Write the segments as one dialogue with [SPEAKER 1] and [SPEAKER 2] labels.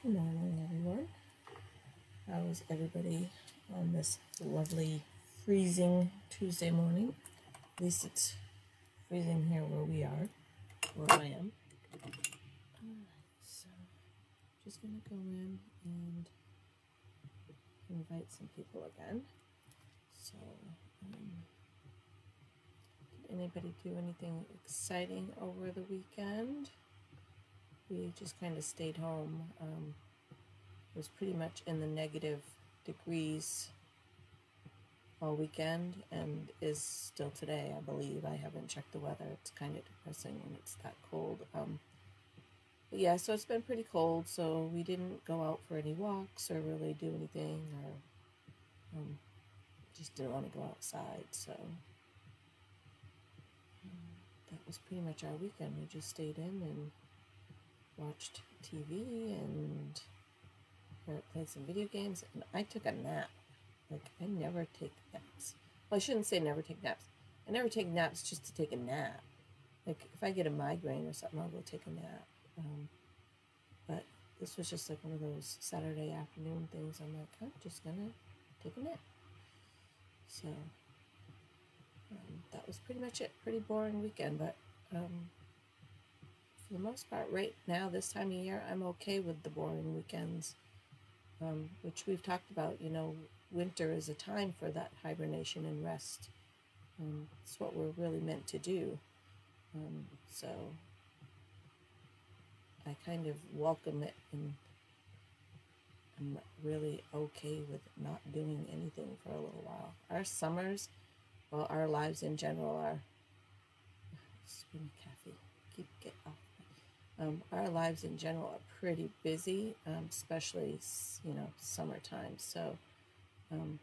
[SPEAKER 1] Good morning, everyone. How is everybody on this lovely freezing Tuesday morning? At least it's freezing here where we are, where I am. so, just gonna go in and invite some people again. So, um, did anybody do anything exciting over the weekend? We just kind of stayed home. Um, it was pretty much in the negative degrees all weekend and is still today, I believe. I haven't checked the weather. It's kind of depressing when it's that cold. Um, but yeah, so it's been pretty cold, so we didn't go out for any walks or really do anything or um, just didn't want to go outside. So that was pretty much our weekend. We just stayed in and watched TV and played some video games, and I took a nap. Like, I never take naps. Well, I shouldn't say never take naps. I never take naps just to take a nap. Like, if I get a migraine or something, I'll go take a nap. Um, but this was just like one of those Saturday afternoon things. I'm like, I'm just gonna take a nap. So, um, that was pretty much it. Pretty boring weekend, but um, for the most part, right now, this time of year, I'm okay with the boring weekends, um, which we've talked about. You know, winter is a time for that hibernation and rest. Um, it's what we're really meant to do. Um, so I kind of welcome it and I'm really okay with not doing anything for a little while. Our summers, well, our lives in general are. Spring Kathy, keep get off um, our lives in general are pretty busy, um, especially you know summertime. So, um,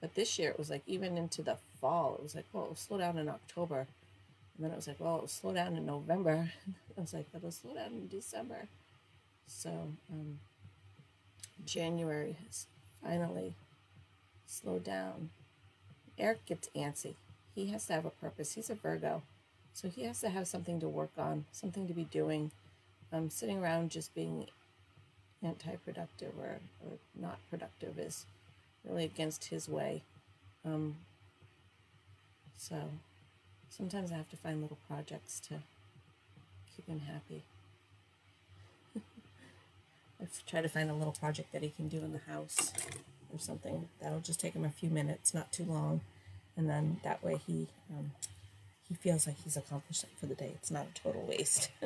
[SPEAKER 1] but this year it was like even into the fall. It was like, well, it'll slow down in October, and then it was like, well, it'll slow down in November. I was like, it'll slow down in December. So, um, January has finally slowed down. Eric gets antsy. He has to have a purpose. He's a Virgo. So he has to have something to work on, something to be doing sitting around just being anti-productive or, or not productive is really against his way. Um, so sometimes I have to find little projects to keep him happy. I try to find a little project that he can do in the house or something. That'll just take him a few minutes, not too long, and then that way he um, he feels like he's accomplished for the day. It's not a total waste.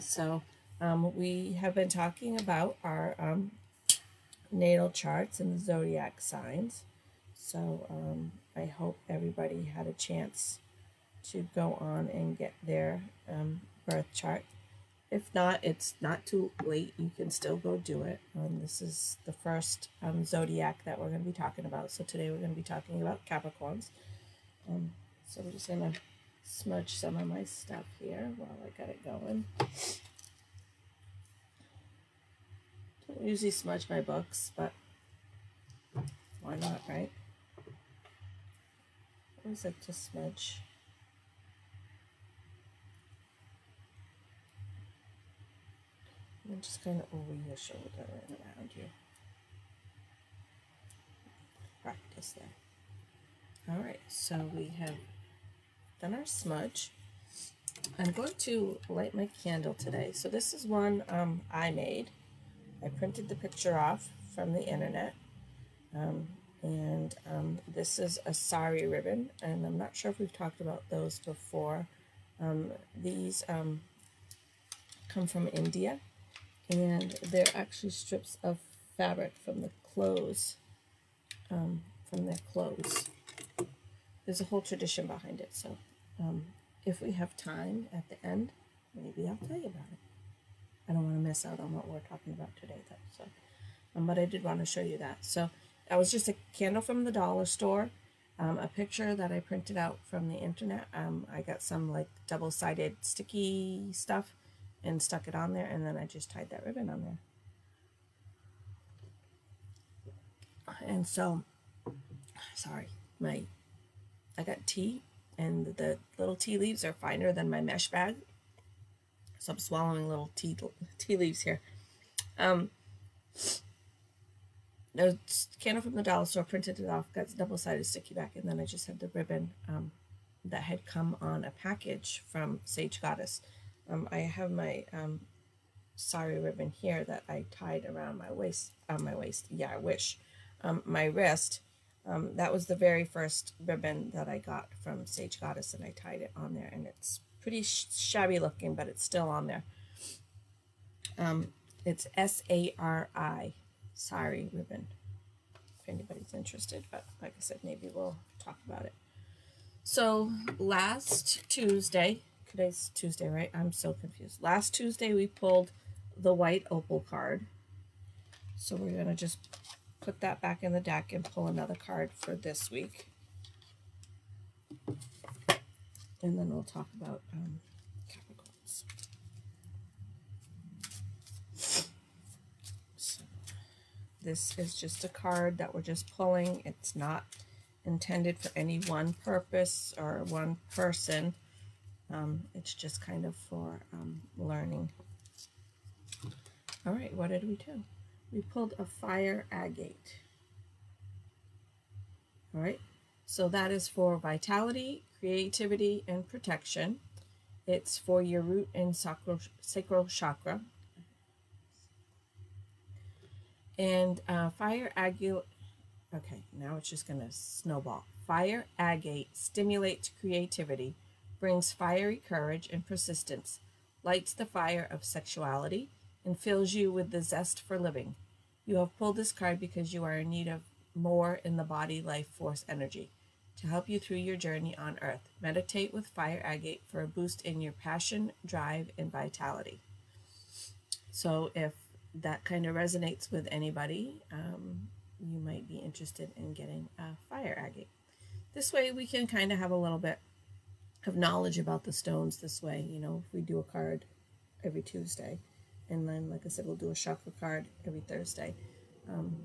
[SPEAKER 1] So um, we have been talking about our um, natal charts and the zodiac signs. So um, I hope everybody had a chance to go on and get their um, birth chart. If not, it's not too late. You can still go do it. Um, this is the first um, zodiac that we're going to be talking about. So today we're going to be talking about Capricorns. so we're just going to smudge some of my stuff here while I got it going. Don't usually smudge my books, but why not, right? I always like to smudge. And just kind of over your shoulder and around you. Practice there. All right, so we have then our smudge. I'm going to light my candle today. So this is one um, I made. I printed the picture off from the internet. Um, and um, this is a sari ribbon. And I'm not sure if we've talked about those before. Um, these um, come from India. And they're actually strips of fabric from the clothes, um, from their clothes. There's a whole tradition behind it. So um, if we have time at the end, maybe I'll tell you about it. I don't want to miss out on what we're talking about today, though. So, um, but I did want to show you that. So that was just a candle from the dollar store. Um, a picture that I printed out from the internet. Um, I got some like double-sided sticky stuff and stuck it on there, and then I just tied that ribbon on there. And so, sorry, my I got tea and the little tea leaves are finer than my mesh bag. So I'm swallowing little tea, tea leaves here. Um, a candle from the dollar store, printed it off, got double-sided sticky back, and then I just had the ribbon um, that had come on a package from Sage Goddess. Um, I have my um, sari ribbon here that I tied around my waist, on my waist, yeah, I wish, um, my wrist. Um, that was the very first ribbon that I got from Sage Goddess, and I tied it on there, and it's pretty sh shabby looking, but it's still on there. Um, it's S-A-R-I, sari ribbon, if anybody's interested, but like I said, maybe we'll talk about it. So last Tuesday, today's Tuesday, right? I'm so confused. Last Tuesday, we pulled the white opal card. So we're going to just put that back in the deck and pull another card for this week. And then we'll talk about um, Capricorns. So this is just a card that we're just pulling. It's not intended for any one purpose or one person. Um, it's just kind of for um, learning. All right, what did we do? We pulled a fire agate. All right, so that is for vitality, creativity, and protection. It's for your root and sacral, sacral chakra. And uh, fire agate, okay, now it's just going to snowball. Fire agate stimulates creativity, brings fiery courage and persistence, lights the fire of sexuality, and fills you with the zest for living. You have pulled this card because you are in need of more in the body life force energy to help you through your journey on earth. Meditate with fire agate for a boost in your passion, drive, and vitality. So if that kind of resonates with anybody, um, you might be interested in getting a fire agate. This way we can kind of have a little bit of knowledge about the stones this way. You know, if we do a card every Tuesday, and then, like I said, we'll do a chakra card every Thursday. Um,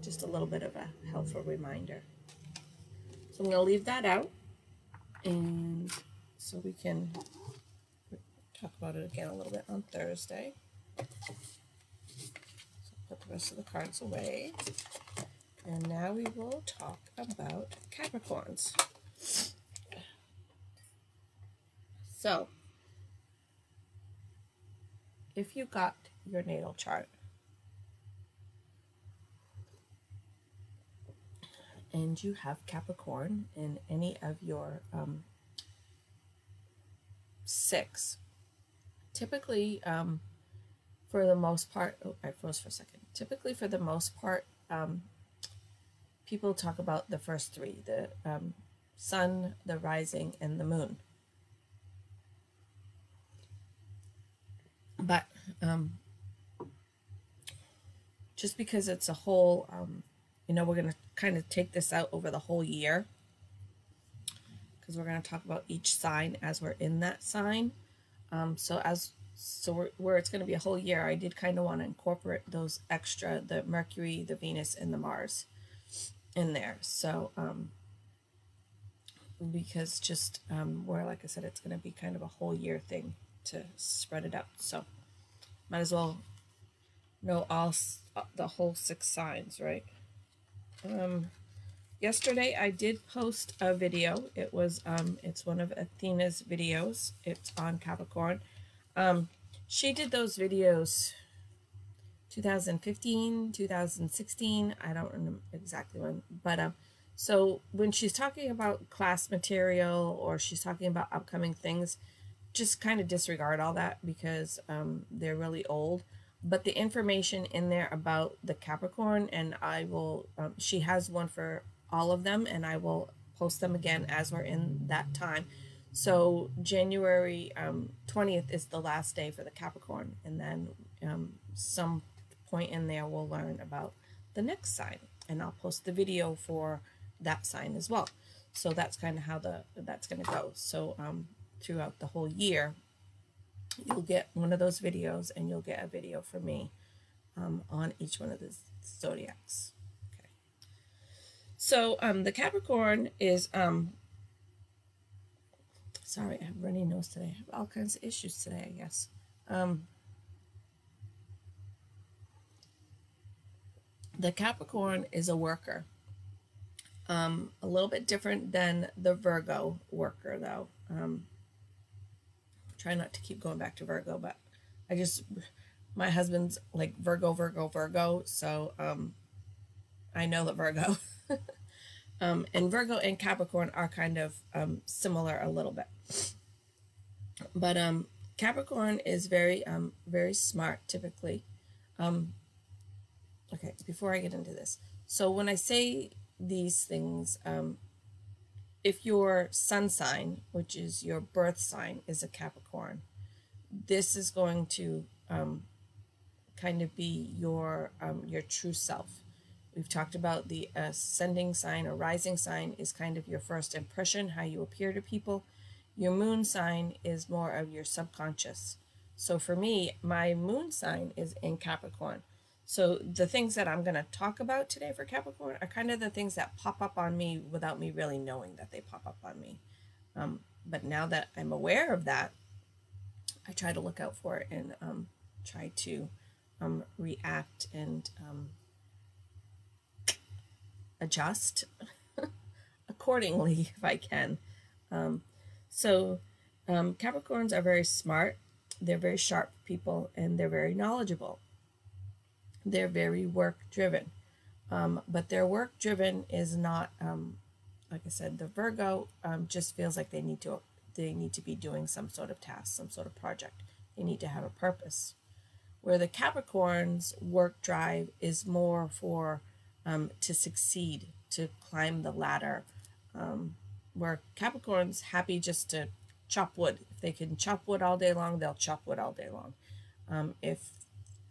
[SPEAKER 1] just a little bit of a helpful reminder. So I'm going to leave that out. And so we can talk about it again a little bit on Thursday. So put the rest of the cards away. And now we will talk about Capricorns. So, if you got your natal chart and you have Capricorn in any of your um, six, typically, um, for the most part, oh, I froze for a second. Typically, for the most part, um, people talk about the first three the um, sun, the rising, and the moon. But um, just because it's a whole, um, you know, we're going to kind of take this out over the whole year because we're going to talk about each sign as we're in that sign. Um, so as so where it's going to be a whole year, I did kind of want to incorporate those extra, the Mercury, the Venus, and the Mars in there. So, um, because just um, where, like I said, it's going to be kind of a whole year thing to spread it out. So might as well know all uh, the whole six signs, right? Um, yesterday I did post a video. It was um, it's one of Athena's videos. It's on Capricorn. Um, she did those videos 2015, 2016. I don't remember exactly when, but um, so when she's talking about class material or she's talking about upcoming things, just kind of disregard all that because um, they're really old. But the information in there about the Capricorn, and I will, um, she has one for all of them, and I will post them again as we're in that time. So January um, 20th is the last day for the Capricorn, and then um, some point in there we'll learn about the next sign, and I'll post the video for that sign as well. So that's kind of how the that's going to go. So um, throughout the whole year, you'll get one of those videos and you'll get a video from me um, on each one of the zodiacs. Okay. So um, the Capricorn is, um, sorry, I have runny nose today. I have all kinds of issues today, I guess. Um, the Capricorn is a worker. Um, a little bit different than the Virgo worker, though. Um, try not to keep going back to Virgo, but I just, my husband's like Virgo, Virgo, Virgo. So um, I know that Virgo. um, and Virgo and Capricorn are kind of um, similar a little bit. But um, Capricorn is very, um, very smart typically. Um, okay, before I get into this. So when I say these things, um, if your sun sign, which is your birth sign, is a Capricorn, this is going to um, kind of be your um, your true self. We've talked about the ascending sign or rising sign is kind of your first impression, how you appear to people. Your moon sign is more of your subconscious. So for me, my moon sign is in Capricorn. So the things that I'm going to talk about today for Capricorn are kind of the things that pop up on me without me really knowing that they pop up on me. Um, but now that I'm aware of that, I try to look out for it and um, try to um, react and um, adjust accordingly if I can. Um, so um, Capricorns are very smart, they're very sharp people, and they're very knowledgeable. They're very work driven. Um, but their work driven is not, um, like I said, the Virgo um, just feels like they need to they need to be doing some sort of task, some sort of project. They need to have a purpose. Where the Capricorn's work drive is more for um, to succeed, to climb the ladder. Um, where Capricorn's happy just to chop wood. If they can chop wood all day long, they'll chop wood all day long. Um, if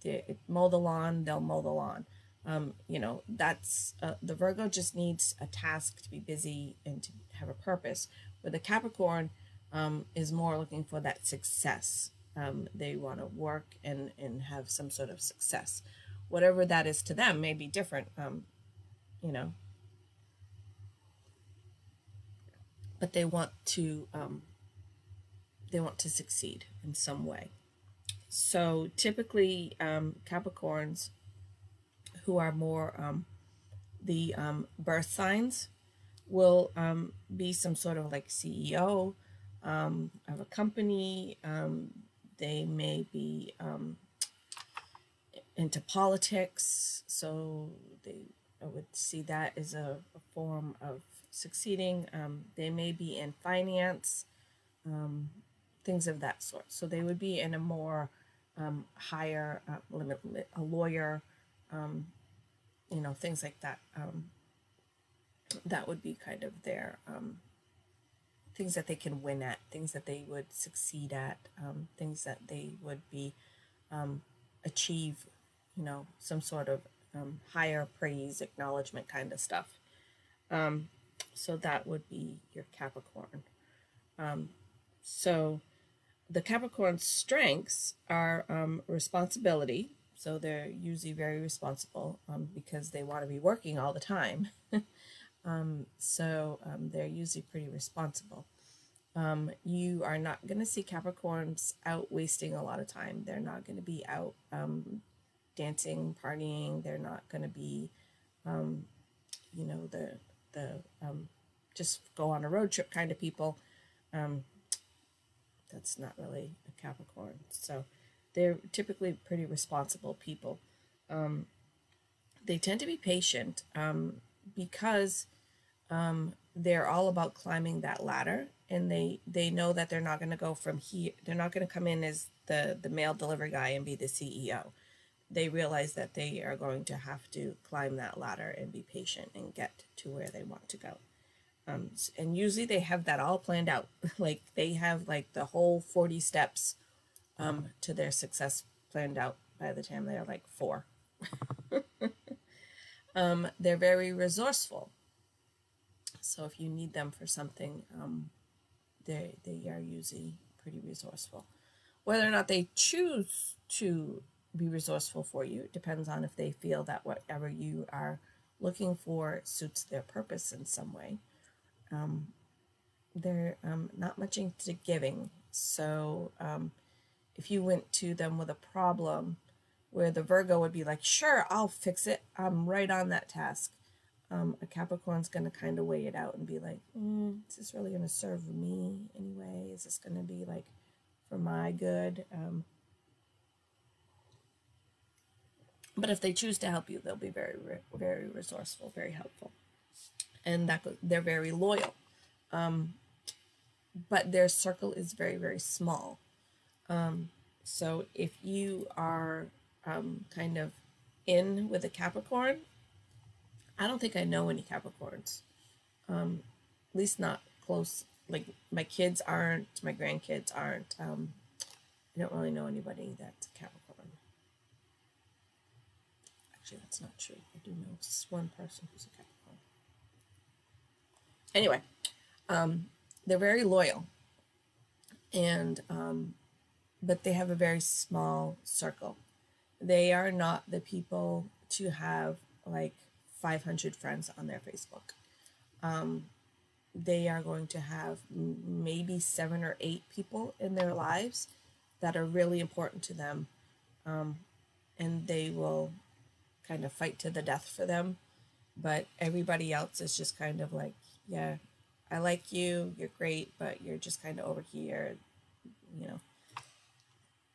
[SPEAKER 1] they mow the lawn, they'll mow the lawn. Um, you know, that's uh, the Virgo just needs a task to be busy and to have a purpose. Where the Capricorn um, is more looking for that success. Um, they want to work and, and have some sort of success. Whatever that is to them may be different, um, you know. But they want to um, they want to succeed in some way. So typically, um, Capricorns who are more um, the um, birth signs will um, be some sort of like CEO um, of a company. Um, they may be into politics, so they I would see that as a, a form of succeeding. They may be in finance, things of that sort. So they would be in a more um, uh, a lawyer, um, you know, things like that. Um, that would be kind of their um, things that they can win at, things that they would succeed at, um, things that they would be um, achieve, you know, some sort of higher praise, acknowledgement kind of stuff. so that would be your Capricorn. so the Capricorn's strengths are um, responsibility. So they're usually very responsible um, because they want to be working all the time. um, so um, they're usually pretty responsible. Um, you are not going to see Capricorns out wasting a lot of time. They're not going to be out um, dancing, partying. They're not going to be, you know, the the just go on a road trip kind of people. That's not really a Capricorn. So they're typically pretty responsible people. Um, they tend to be patient um, because um, they're all about climbing that ladder and they they know that they're not going to go from here they're not going to come in as the the mail delivery guy and be the ceo they realize that they are going to have to climb that ladder and be patient and get to where they want to go um, and usually they have that all planned out. like they have like the whole 40 steps um, to their success planned out by the time they're like four. um, they're very resourceful. So if you need them for something, um, they, they are usually pretty resourceful. Whether or not they choose to be resourceful for you depends on if they feel that whatever you are looking for suits their purpose in some way um, they're um, not much into giving. So um, if you went to them with a problem where the Virgo would be like, sure, I'll fix it. I'm right on that task. Um, a Capricorn's going to kind of weigh it out and be like, mm, is this really going to serve me anyway? Is this going to be like for my good? Um, but if they choose to help you, they'll be very, very resourceful, very helpful. And that they're very loyal. Um, but their circle is very, very small. Um, so if you are um, kind of in with a Capricorn, I don't think I know any Capricorns. Um, at least not close. Like my kids aren't, my grandkids aren't. Um, I don't really know anybody that's a Capricorn. Actually, that's not true. I do know one person who's a Capricorn. Anyway, um, they're very loyal, and um, but they have a very small circle. They are not the people to have like 500 friends on their Facebook. Um, they are going to have maybe seven or eight people in their lives that are really important to them. Um, and they will kind of fight to the death for them. But everybody else is just kind of like, yeah, I like you, you're great, but you're just kind of over here, you know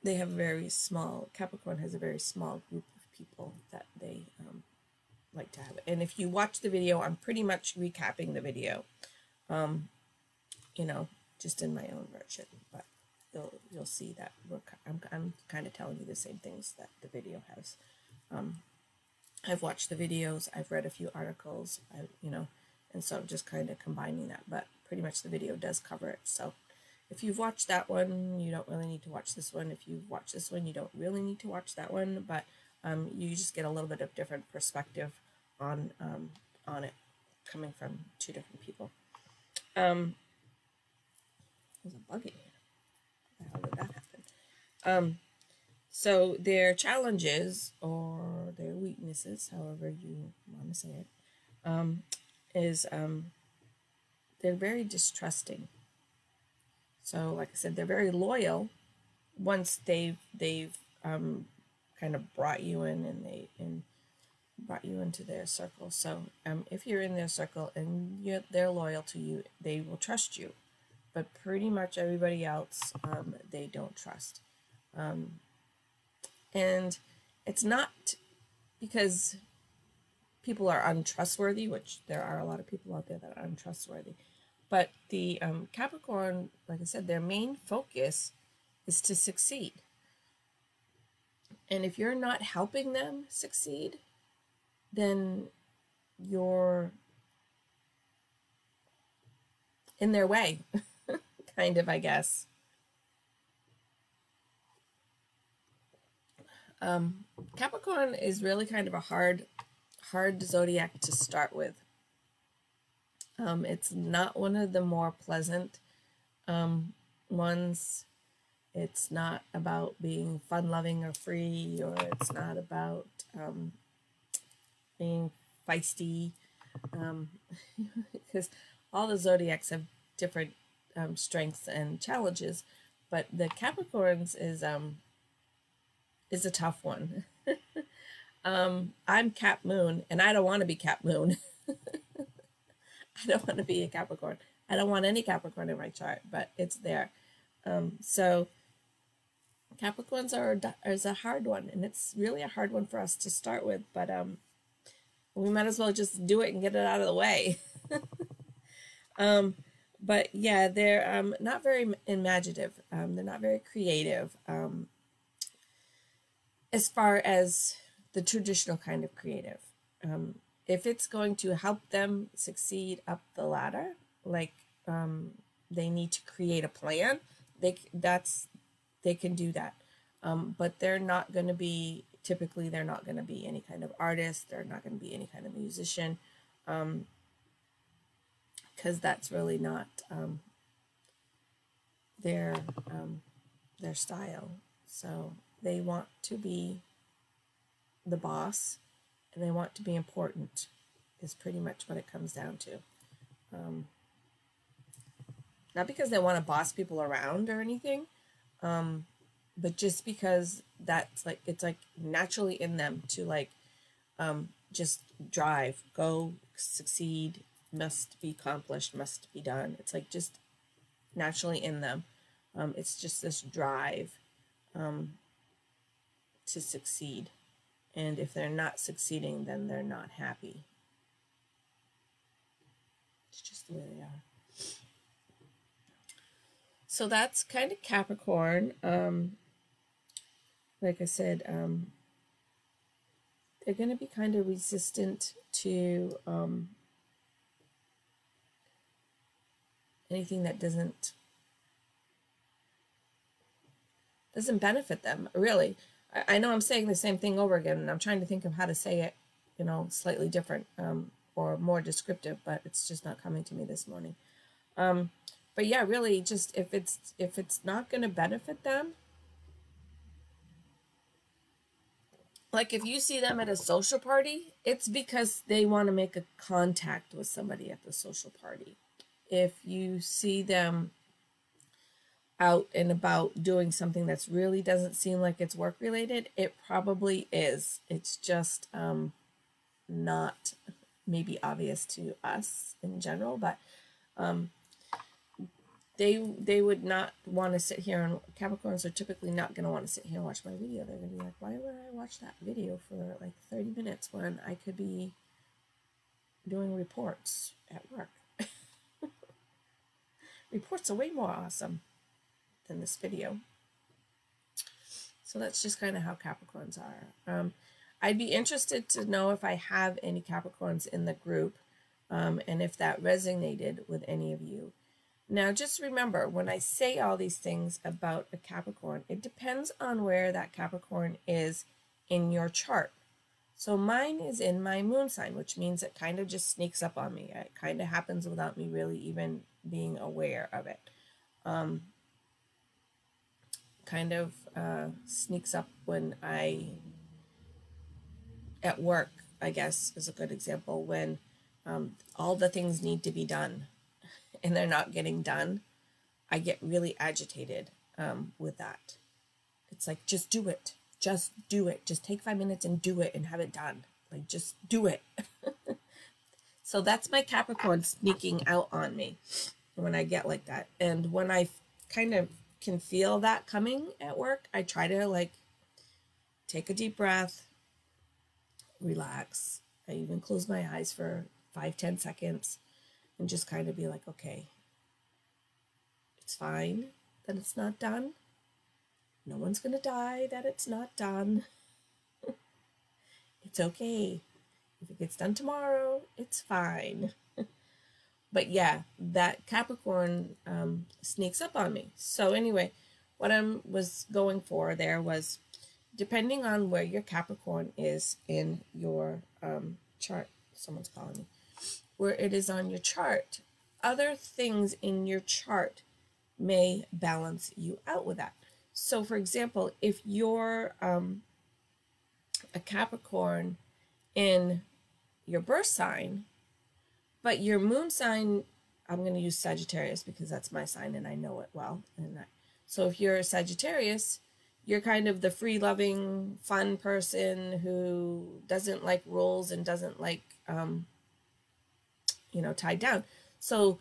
[SPEAKER 1] they have a very small Capricorn has a very small group of people that they um, like to have. And if you watch the video, I'm pretty much recapping the video, um, you know, just in my own version. But you'll you'll see that we're I'm I'm kind of telling you the same things that the video has. Um, I've watched the videos, I've read a few articles, I you know, and so just kind of combining that. But pretty much the video does cover it. So if you've watched that one, you don't really need to watch this one. If you've watched this one, you don't really need to watch that one. But um, you just get a little bit of different perspective on um, on it coming from two different people. Um, there's a bug in here. How did that happen? Um, so their challenges or their weaknesses, however you want to say it, um, is um, they're very distrusting. So, like I said, they're very loyal once they've they've um, kind of brought you in and they and brought you into their circle. So, um, if you're in their circle and you're, they're loyal to you, they will trust you. But pretty much everybody else, um, they don't trust. Um, and it's not because people are untrustworthy, which there are a lot of people out there that are untrustworthy. But the um, Capricorn, like I said, their main focus is to succeed. And if you're not helping them succeed, then you're in their way, kind of, I guess. Um, Capricorn is really kind of a hard, hard zodiac to start with. Um, it's not one of the more pleasant um, ones. It's not about being fun loving or free, or it's not about um, being feisty. because um, all the zodiacs have different um, strengths and challenges, but the Capricorns is um is a tough one. um, I'm Cap Moon, and I don't want to be Cap Moon. I don't want to be a Capricorn. I don't want any Capricorn in my chart, but it's there. Um, so Capricorns are is a hard one, and it's really a hard one for us to start with. But um, we might as well just do it and get it out of the way. um, but yeah, they're um, not very imaginative. Um, they're not very creative. Um, as far as the traditional kind of creative. Um, if it's going to help them succeed up the ladder, like um, they need to create a plan, they that's they can do that. Um, but they're not going to be typically they're not going to be any kind of artist. They're not going to be any kind of musician, because um, that's really not um, their um, their style. So they want to be the boss and they want to be important is pretty much what it comes down to. Um, not because they want to boss people around or anything, um, but just because that's like it's like naturally in them to like um just drive go succeed must be accomplished must be done. It's like just naturally in them. Um it's just this drive um to succeed and if they're not succeeding then they're not happy it's just the way they are so that's kind of Capricorn. Um, like I said, um, they're going to be kind of resistant to um, anything that doesn't doesn't benefit them really. I, know I'm saying the same thing over again, and I'm trying to think of how to say it, you know, slightly different um, or more descriptive, but it's just not coming to me this morning. Um, but yeah, really just if it's if it's not going to benefit them, like if you see them at a social party, it's because they want to make a contact with somebody at the social party. If you see them out and about doing something that's really doesn't seem like it's work related, it probably is. It's just um, not maybe obvious to us in general, but um, they they would not want to sit here and Capricorns are typically not going to want to sit here and watch my video. They're going to be like, why would I watch that video for like 30 minutes when I could be doing reports at work? reports are way more awesome than this video. So that's just kind of how Capricorns are. Um, I'd be interested to know if I have any Capricorns in the group um, and if that resonated with any of you. Now, just remember, when I say all these things about a Capricorn, it depends on where that Capricorn is in your chart. So mine is in my moon sign, which means it kind of just sneaks up on me. It kind of happens without me really even being aware of it. Um, kind of uh, sneaks up when I, at work, I guess is a good example, when um, all the things need to be done and they're not getting done, I get really agitated um, with that. It's like, just do it. Just do it. Just take five minutes and do it and have it done. Like, just do it. so that's my Capricorn sneaking out on me when I get like that. And when I kind of can feel that coming at work, I try to like take a deep breath, relax. I even close my eyes for five, ten seconds and just kind of be like, okay, it's fine that it's not done. No one's going to die that it's not done. it's okay. If it gets done tomorrow, it's fine. But yeah, that Capricorn um, sneaks up on me. So anyway, what I was going for there was depending on where your Capricorn is in your um, chart. Someone's calling me where it is on your chart. Other things in your chart may balance you out with that. So, for example, if you're um, a Capricorn in your birth sign, but your moon sign, I'm going to use Sagittarius because that's my sign and I know it well. And that, so, if you're a Sagittarius, you're kind of the free loving, fun person who doesn't like rules and doesn't like um, you know, tied down. So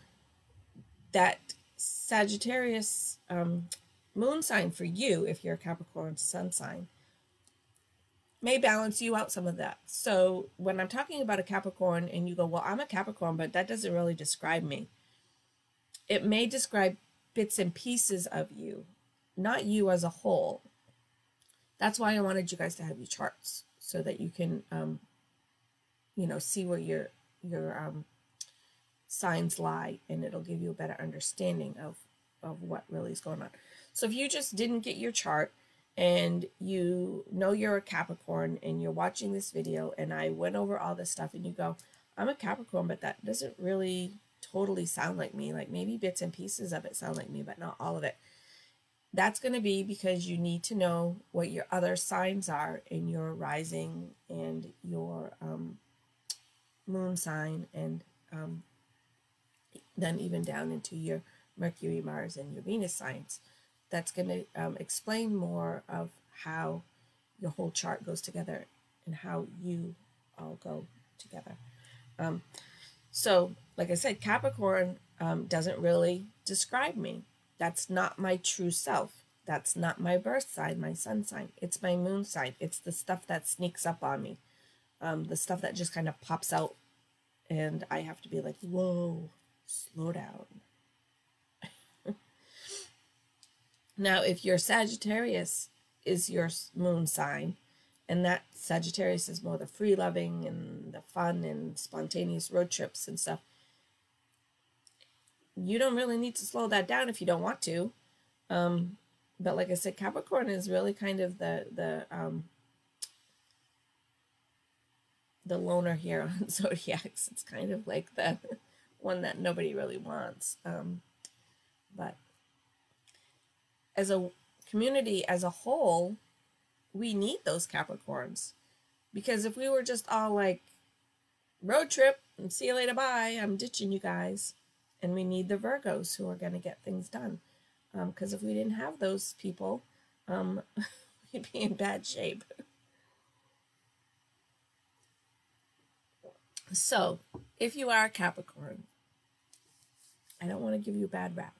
[SPEAKER 1] that Sagittarius um, moon sign for you, if you're a Capricorn sun sign, may balance you out some of that. So when I'm talking about a Capricorn and you go, well, I'm a Capricorn, but that doesn't really describe me. It may describe bits and pieces of you, not you as a whole. That's why I wanted you guys to have your charts so that you can, um, you know, see where your your um, signs lie and it'll give you a better understanding of, of what really is going on. So if you just didn't get your chart and you know you're a Capricorn and you're watching this video and I went over all this stuff and you go, I'm a Capricorn, but that doesn't really totally sound like me. Like maybe bits and pieces of it sound like me, but not all of it. That's going to be because you need to know what your other signs are in your rising and your um, moon sign and um, then even down into your Mercury, Mars, and your Venus signs that's going to um, explain more of how your whole chart goes together and how you all go together. Um, so, like I said, Capricorn um, doesn't really describe me. That's not my true self. That's not my birth sign, my sun sign. It's my moon sign. It's the stuff that sneaks up on me, um, the stuff that just kind of pops out, and I have to be like, whoa, slow down. Now, if your Sagittarius is your moon sign, and that Sagittarius is more the free loving and the fun and spontaneous road trips and stuff. You don't really need to slow that down if you don't want to. Um, but like I said, Capricorn is really kind of the the um, the loner here on zodiacs. It's kind of like the one that nobody really wants. Um, but as a community as a whole, we need those Capricorns. Because if we were just all like, road trip see you later, bye, I'm ditching you guys. And we need the Virgos who are going to get things done. Because um, if we didn't have those people, um, we'd be in bad shape. So, if you are a Capricorn, I don't want to give you a bad rap.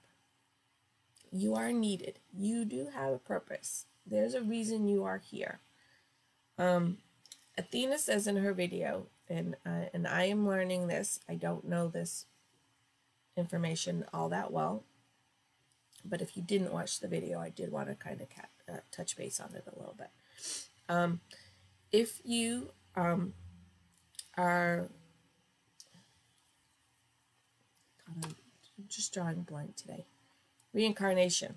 [SPEAKER 1] You are needed. You do have a purpose. There's a reason you are here. Um, Athena says in her video, and uh, and I am learning this. I don't know this information all that well, but if you didn't watch the video, I did want to kind of uh, touch base on it a little bit. Um, if you um, are I'm just drawing blank today. Reincarnation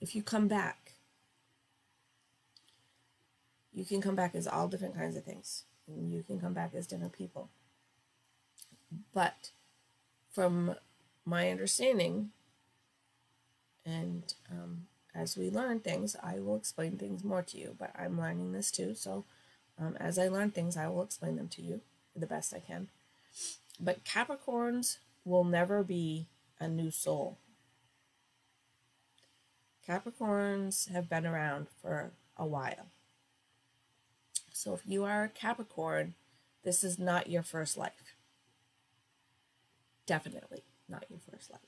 [SPEAKER 1] if you come back, you can come back as all different kinds of things. You can come back as different people. But from my understanding, and um, as we learn things, I will explain things more to you. But I'm learning this too. So um, as I learn things, I will explain them to you the best I can. But Capricorns will never be a new soul. Capricorns have been around for a while. So if you are a Capricorn, this is not your first life. Definitely not your first life.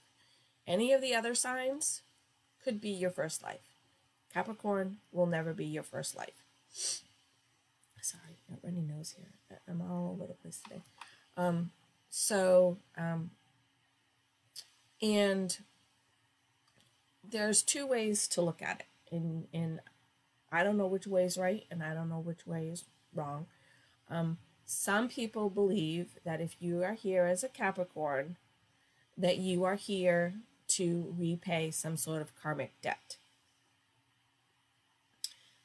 [SPEAKER 1] Any of the other signs could be your first life. Capricorn will never be your first life. Sorry, got runny nose here. I'm all over the place today. Um, so, um, and there's two ways to look at it. And, and I don't know which way is right and I don't know which way is wrong. Um, some people believe that if you are here as a Capricorn, that you are here to repay some sort of karmic debt.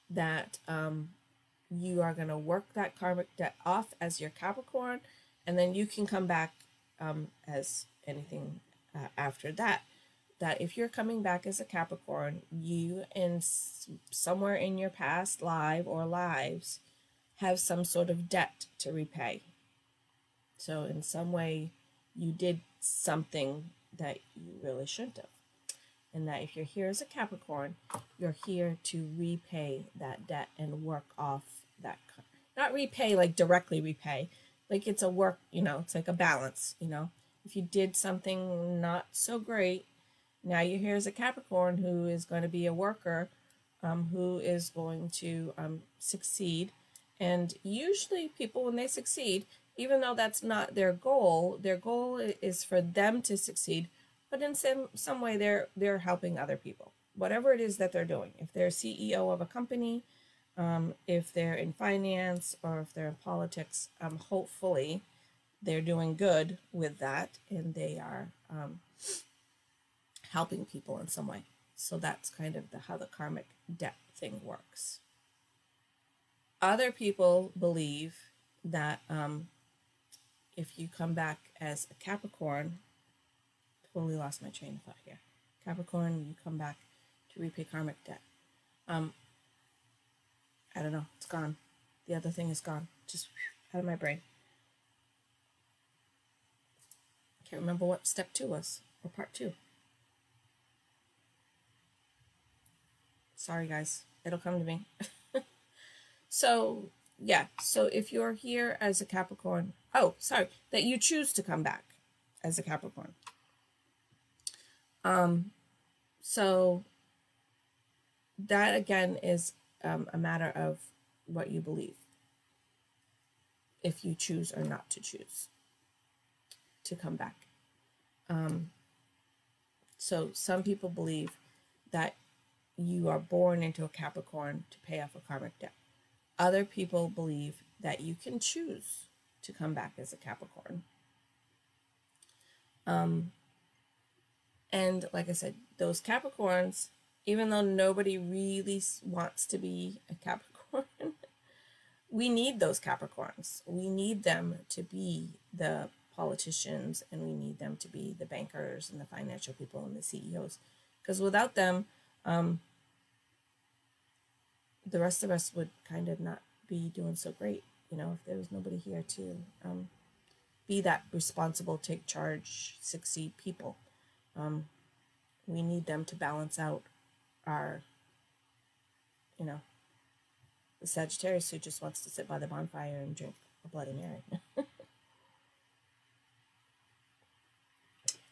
[SPEAKER 1] That um, you are going to work that karmic debt off as your Capricorn, and then you can come back um, as anything uh, after that that if you're coming back as a Capricorn, you in somewhere in your past life or lives have some sort of debt to repay. So in some way you did something that you really shouldn't have. And that if you're here as a Capricorn, you're here to repay that debt and work off that not repay like directly repay. Like it's a work, you know, it's like a balance, you know. If you did something not so great now you're here as a Capricorn who is going to be a worker, um, who is going to um, succeed. And usually people, when they succeed, even though that's not their goal, their goal is for them to succeed, but in some, some way they're, they're helping other people, whatever it is that they're doing. If they're CEO of a company, um, if they're in finance or if they're in politics, um, hopefully they're doing good with that and they are um, helping people in some way. So that's kind of the, how the karmic debt thing works. Other people believe that um, if you come back as a Capricorn, totally lost my train of thought here. Capricorn, you come back to repay karmic debt. Um, I don't know, it's gone. The other thing is gone, just out of my brain. Can't remember what step two was or part two. Sorry, guys. It'll come to me. so, yeah. So if you're here as a Capricorn, oh, sorry, that you choose to come back as a Capricorn. Um, so that again is um, a matter of what you believe. If you choose or not to choose to come back. Um, so some people believe that you are born into a Capricorn to pay off a karmic debt. Other people believe that you can choose to come back as a Capricorn. Um, and like I said, those Capricorns, even though nobody really wants to be a Capricorn, we need those Capricorns. We need them to be the politicians and we need them to be the bankers and the financial people and the CEOs. Because without them, um, the rest of us would kind of not be doing so great, you know, if there was nobody here to um, be that responsible, take charge, succeed people. Um, we need them to balance out our, you know, the Sagittarius who just wants to sit by the bonfire and drink a Bloody Mary.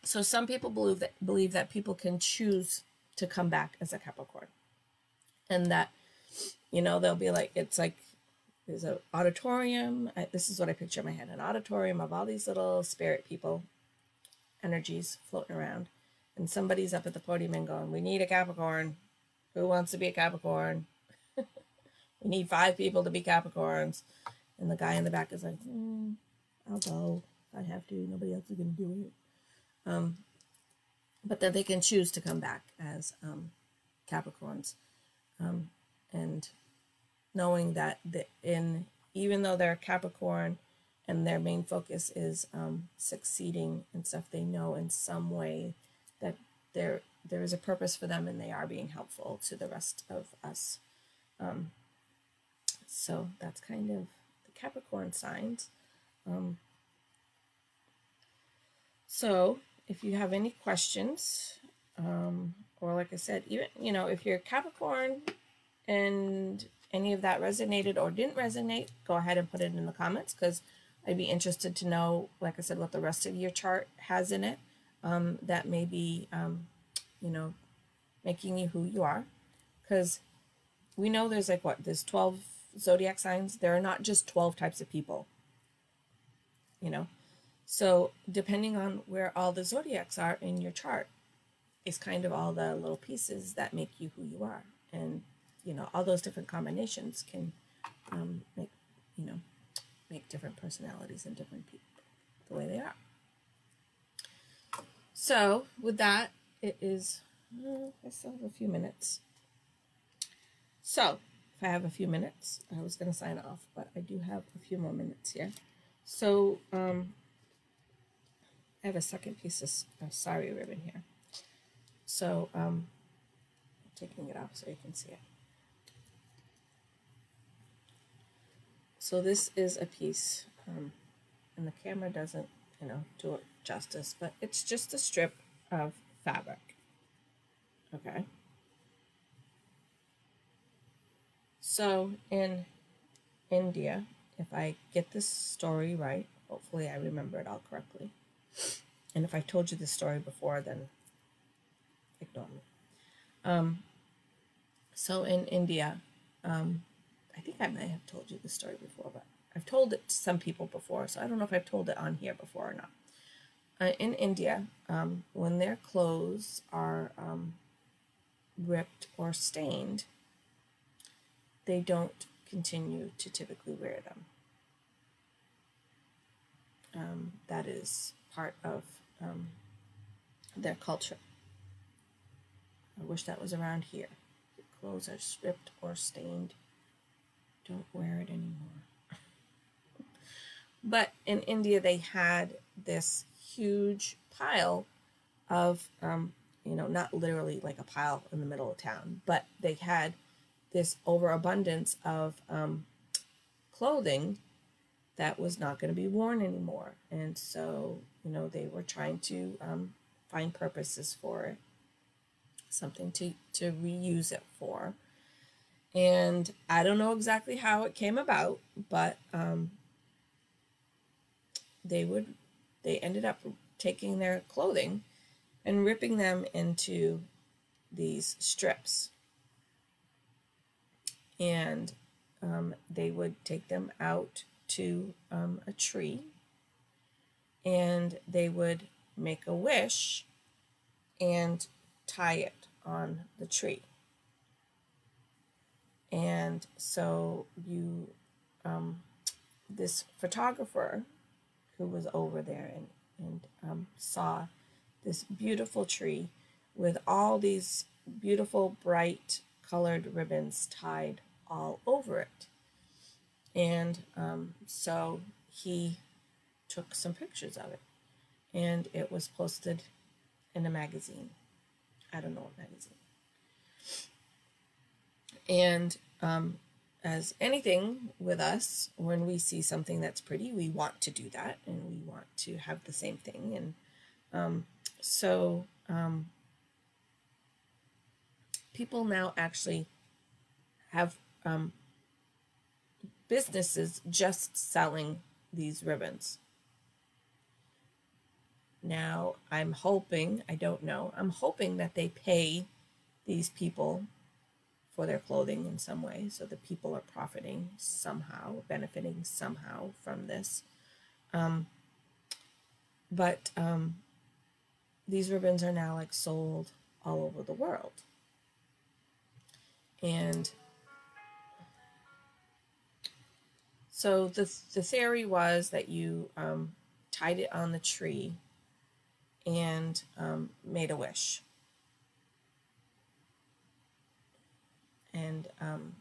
[SPEAKER 1] so some people believe that believe that people can choose to come back as a Capricorn, and that you know they'll be like it's like there's an auditorium. I, this is what I picture in my head: an auditorium of all these little spirit people, energies floating around, and somebody's up at the podium and going, "We need a Capricorn. Who wants to be a Capricorn? we need five people to be Capricorns." And the guy in the back is like, mm, "I'll go. I have to. Nobody else is going to do it." Um, but that they can choose to come back as um, Capricorns, um, and knowing that the, in even though they're Capricorn and their main focus is um, succeeding and stuff, they know in some way that there there is a purpose for them and they are being helpful to the rest of us. Um, so that's kind of the Capricorn signs. Um, so if you have any questions, um, or like I said, even you know, if you're Capricorn and any of that resonated or didn't resonate, go ahead and put it in the comments because I'd be interested to know, like I said, what the rest of your chart has in it um, that may be, um, you know, making you who you are. Because we know there's like what, there's 12 zodiac signs. There are not just 12 types of people, you know. So depending on where all the zodiacs are in your chart is kind of all the little pieces that make you who you are. And, you know, all those different combinations can um, make, you know, make different personalities and different people the way they are. So with that, it is, uh, I still have a few minutes. So if I have a few minutes, I was going to sign off, but I do have a few more minutes here. So um, I have a second piece of sari ribbon here. So um, I'm taking it off so you can see it. So this is a piece, um, and the camera doesn't, you know, do it justice, but it's just a strip of fabric. Okay. So in India, if I get this story right, hopefully I remember it all correctly. And if I told you this story before, then ignore me. Um, so in India, um, I think I may have told you this story before, but I've told it to some people before, so I don't know if I've told it on here before or not uh, in India, um, when their clothes are um, ripped or stained, they don't continue to typically wear them. Um, that is part of um, their culture. I wish that was around here. Your clothes are stripped or stained. Don't wear it anymore. but in India, they had this huge pile of, um, you know, not literally like a pile in the middle of town, but they had this overabundance of um, clothing that was not going to be worn anymore. And so, you know, they were trying to um, find purposes for it, something to, to reuse it for. And I don't know exactly how it came about, but um, they would they ended up taking their clothing and ripping them into these strips. And um, they would take them out to um, a tree and they would make a wish and tie it on the tree. And so you, um, this photographer who was over there and, and um, saw this beautiful tree with all these beautiful bright colored ribbons tied all over it. And um, so he took some pictures of it and it was posted in a magazine. I don't know what magazine. And um, as anything with us, when we see something that's pretty, we want to do that and we want to have the same thing. And um, so um, people now actually have um, businesses just selling these ribbons. Now, I'm hoping, I don't know, I'm hoping that they pay these people for their clothing in some way so the people are profiting somehow, benefiting somehow from this. Um, but um, these ribbons are now like sold all over the world. And so the, the theory was that you um, tied it on the tree and um, made a wish. And um,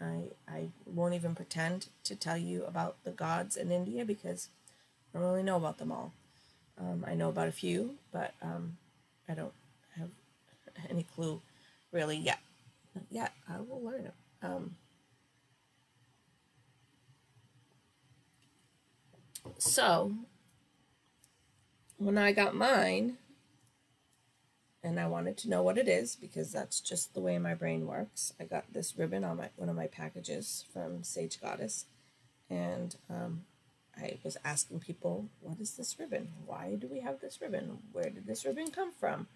[SPEAKER 1] I, I won't even pretend to tell you about the gods in India because I don't really know about them all. Um, I know about a few, but um, I don't have any clue really yet. Yet. I will learn it. So when I got mine, and I wanted to know what it is because that's just the way my brain works. I got this ribbon on my one of my packages from Sage Goddess, and um, I was asking people, "What is this ribbon? Why do we have this ribbon? Where did this ribbon come from?"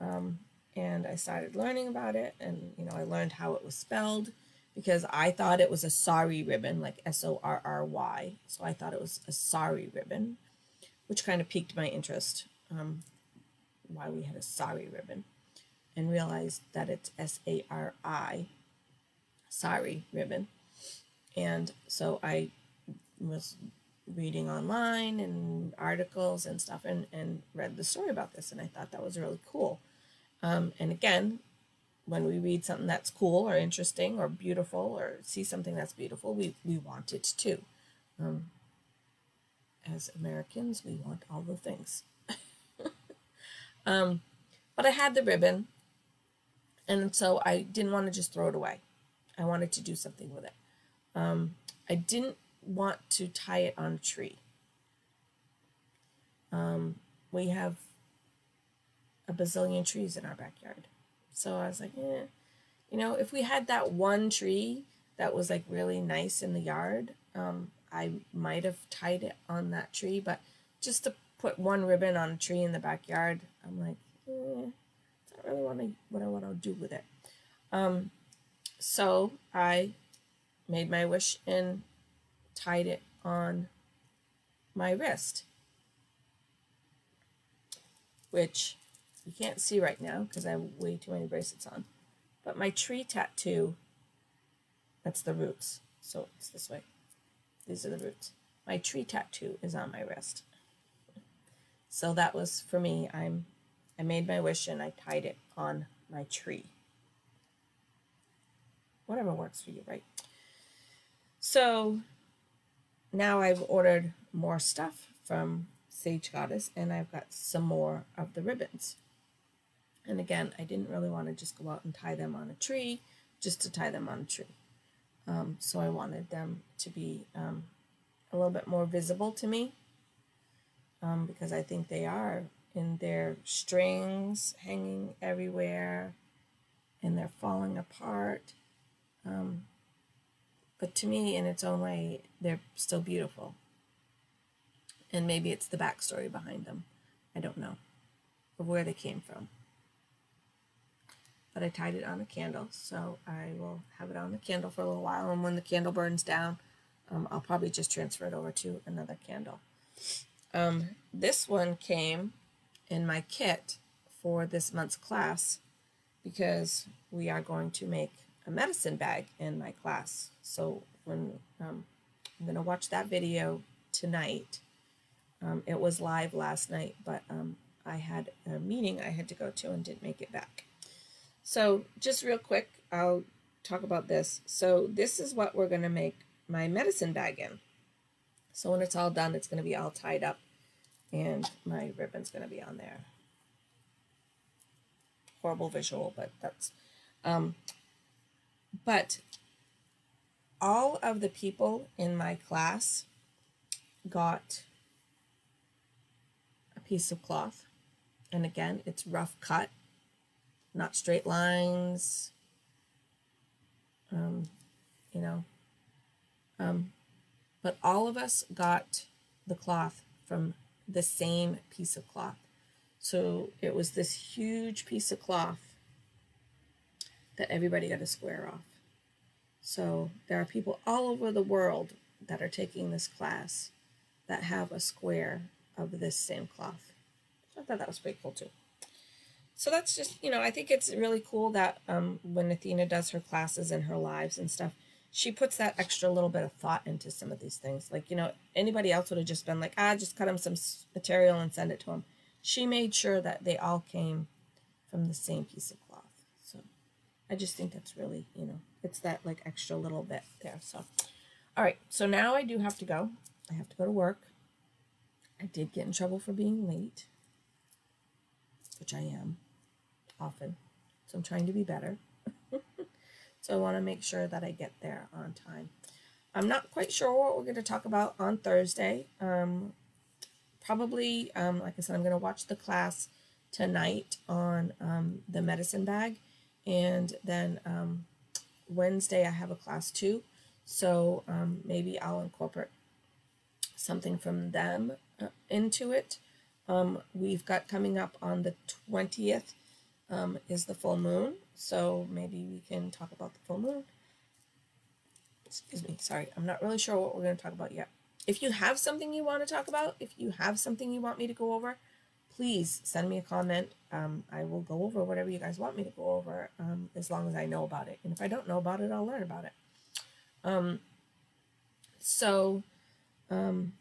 [SPEAKER 1] Um, and I started learning about it, and you know, I learned how it was spelled because I thought it was a sorry ribbon, like S O R R Y. So I thought it was a sorry ribbon which kind of piqued my interest. Um, why we had a sorry ribbon, and realized that it's S A R I, sorry ribbon. And so I was reading online and articles and stuff and, and read the story about this, and I thought that was really cool. Um, and again, when we read something that's cool or interesting or beautiful or see something that's beautiful, we, we want it too. Um, as Americans, we want all the things. um, but I had the ribbon, and so I didn't want to just throw it away. I wanted to do something with it. Um, I didn't want to tie it on a tree. Um, we have a bazillion trees in our backyard. So I was like, eh. You know, if we had that one tree that was like really nice in the yard, um, I might have tied it on that tree, but just to put one ribbon on a tree in the backyard, I'm like, eh, I don't really want to what I want to do with it. Um, so I made my wish and tied it on my wrist, which you can't see right now because I have way too many bracelets on. But my tree tattoo, that's the roots. So it's this way. These are the roots. My tree tattoo is on my wrist. So that was for me. I'm I made my wish and I tied it on my tree. Whatever works for you, right? So now I've ordered more stuff from Sage Goddess and I've got some more of the ribbons. And again, I didn't really want to just go out and tie them on a tree, just to tie them on a tree. Um, so I wanted them to be um, a little bit more visible to me um, because I think they are in their strings hanging everywhere and they're falling apart. Um, but to me, in its own way, they're still beautiful. And maybe it's the backstory behind them. I don't know. of where they came from. But I tied it on the candle, so I will have it on the candle for a little while. And when the candle burns down, um, I'll probably just transfer it over to another candle. Um, this one came in my kit for this month's class because we are going to make a medicine bag in my class. So when um, I'm going to watch that video tonight, um, it was live last night, but um, I had a meeting I had to go to and didn't make it back. So just real quick, I'll talk about this. So this is what we're going to make my medicine bag in. So when it's all done, it's going to be all tied up and my ribbon's going to be on there. Horrible visual, but that's, um, but all of the people in my class got a piece of cloth. And again, it's rough cut, not straight lines, um, you know. Um, but all of us got the cloth from the same piece of cloth. So it was this huge piece of cloth that everybody got a square off. So there are people all over the world that are taking this class that have a square of this same cloth. So I thought that was pretty cool too. So that's just, you know, I think it's really cool that um, when Athena does her classes and her lives and stuff, she puts that extra little bit of thought into some of these things. Like, you know, anybody else would have just been like, ah, just cut them some material and send it to them. She made sure that they all came from the same piece of cloth. So I just think that's really, you know, it's that like extra little bit there. So, all right. So now I do have to go. I have to go to work. I did get in trouble for being late, which I am often. So I'm trying to be better. So I want to make sure that I get there on time. I'm not quite sure what we're going to talk about on Thursday. Um, probably, um, like I said, I'm going to watch the class tonight on um, the medicine bag. And then um, Wednesday, I have a class too. So um, maybe I'll incorporate something from them uh, into it. Um, we've got coming up on the 20th um, is the full moon. So maybe we can talk about the full moon. Excuse me, sorry. I'm not really sure what we're going to talk about yet. If you have something you want to talk about, if you have something you want me to go over, please send me a comment. Um, I will go over whatever you guys want me to go over um, as long as I know about it. And if I don't know about it, I'll learn about it. Um, so um,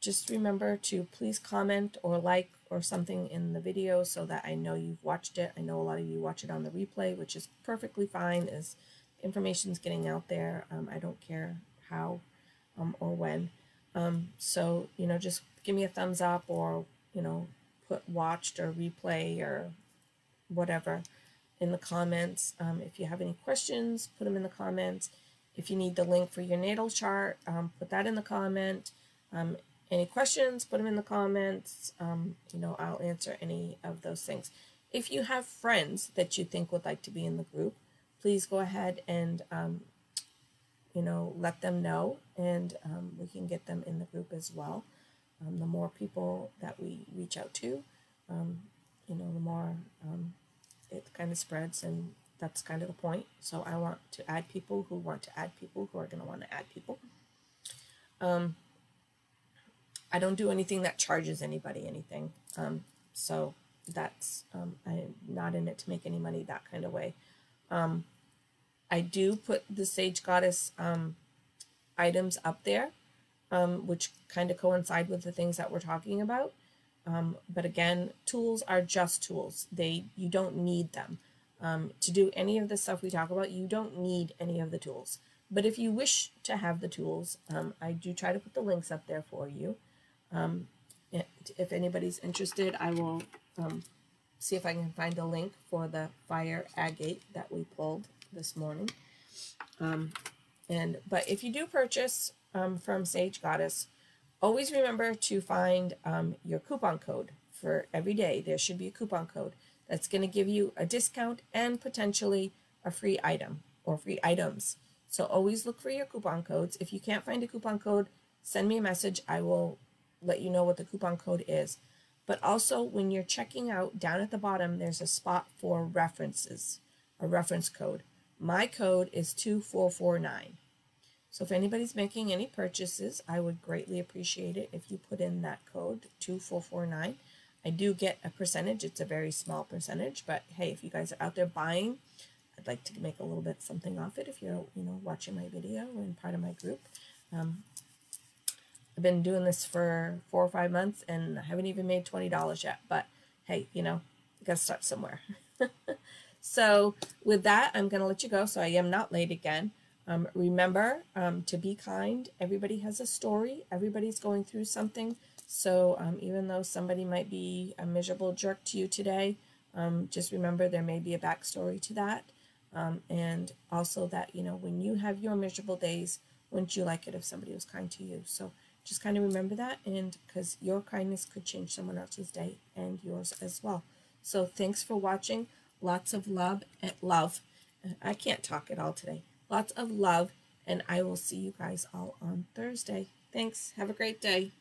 [SPEAKER 1] just remember to please comment or like or something in the video so that I know you've watched it. I know a lot of you watch it on the replay, which is perfectly fine as information's getting out there. Um, I don't care how um, or when. Um, so, you know, just give me a thumbs up or, you know, put watched or replay or whatever in the comments. Um, if you have any questions, put them in the comments. If you need the link for your natal chart, um, put that in the comment. Any questions, put them in the comments. Um, you know, I'll answer any of those things. If you have friends that you think would like to be in the group, please go ahead and, um, you know, let them know and um, we can get them in the group as well. Um, the more people that we reach out to, um, you know, the more um, it kind of spreads and that's kind of the point. So I want to add people who want to add people who are going to want to add people. Um, I don't do anything that charges anybody anything. Um, so that's, um, I'm not in it to make any money that kind of way. Um, I do put the Sage Goddess um, items up there, um, which kind of coincide with the things that we're talking about. Um, but again, tools are just tools. They You don't need them. To do any of the stuff we talk about, you don't need any of the tools. But if you wish to have the tools, I do try to put the links up there for you. Um, if anybody's interested, I will um, see if I can find a link for the fire agate that we pulled this morning. Um, and But if you do purchase um, from Sage Goddess, always remember to find um, your coupon code for every day. There should be a coupon code that's going to give you a discount and potentially a free item or free items. So always look for your coupon codes. If you can't find a coupon code, send me a message. I will let you know what the coupon code is. But also, when you're checking out, down at the bottom, there's a spot for references, a reference code. My code is 2449. So if anybody's making any purchases, I would greatly appreciate it if you put in that code 2449. I do get a percentage. It's a very small percentage, but hey, if you guys are out there buying, I'd like to make a little bit something off it if you're, you know, watching my video and part of my group. Um, I've been doing this for four or five months and I haven't even made $20 yet, but hey, you know, you gotta start somewhere. so with that, I'm gonna let you go so I am not late again. Um, remember um, to be kind. Everybody has a story. Everybody's going through something. So um, even though somebody might be a miserable jerk to you today, um, just remember there may be a backstory to that. Um, and also that, you know, when you have your miserable days, wouldn't you like it if somebody was kind to you? So just kind of remember that. And because your kindness could change someone else's day and yours as well. So thanks for watching. Lots of love and love. I can't talk at all today. Lots of love. And I will see you guys all on Thursday. Thanks. Have a great day.